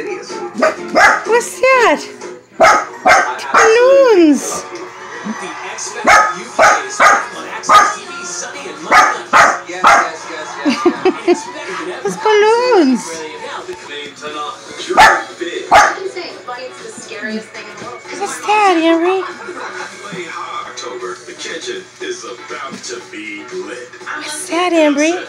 fastidious. What's that? Balloons. It's. It's balloons. What's that, Henry? October. The kitchen is about to be lit. What's that, Ambre?